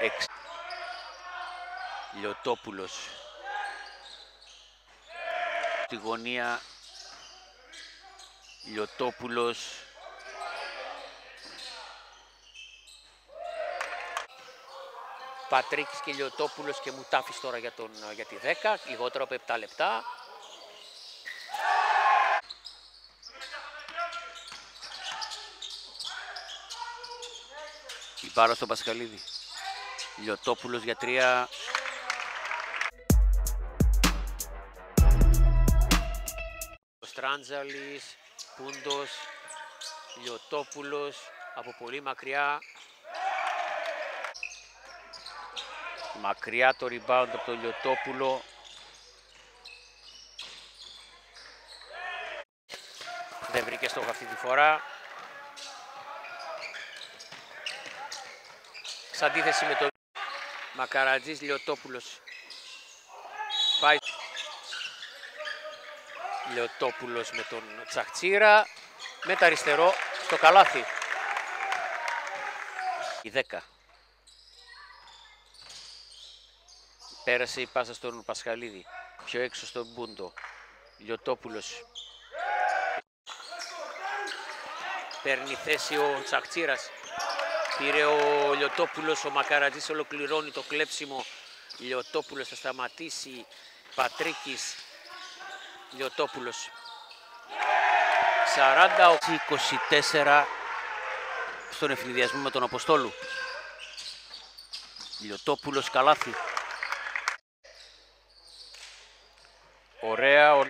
Εξ... Λιωτόπουλος. Στη γωνία Λιωτόπουλος. Πατρίκης και Λιωτόπουλος και Μουτάφης τώρα για, τον, για τη 10, λιγότερο από 7 λεπτά. Η μπάρα στο Πασχαλίδη. Λιωτόπουλος για τρία. Ο Στράντζαλης, Πούντος, Λιωτόπουλος, από πολύ μακριά. Μακριά το rebound από τον Λιωτόπουλο. Δεν βρήκε στόχο αυτή τη φορά. Σε αντίθεση με τον Μακαρατζής Λιωτόπουλος. Πάει Λιωτόπουλος με τον Τσαχτσίρα. Με τα αριστερό στο καλάθι. Η 10. Πέρασε η πάσα στον Πασχαλίδη. Πιο έξω στον Μπούντο. Λιωτόπουλος. Παίρνει θέση ο Τσαχτσίρας. Πήρε ο Λιωτόπουλος, ο Μακαρατζής ολοκληρώνει το κλέψιμο. Λιωτόπουλος θα σταματήσει. Πατρίκης. Λιωτόπουλος. 24 στον ευνηδιασμό με τον Αποστόλου. Λιωτόπουλος καλάθι. Ωραία. ο-